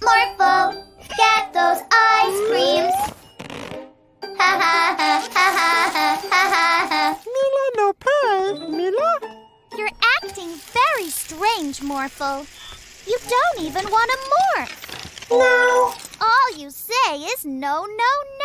Morphle, get those ice creams. Ha ha ha ha ha ha ha ha. Mila no pay, Mila. You're acting very strange, Morphle. You don't even want to morph. No. All you say is no, no, no,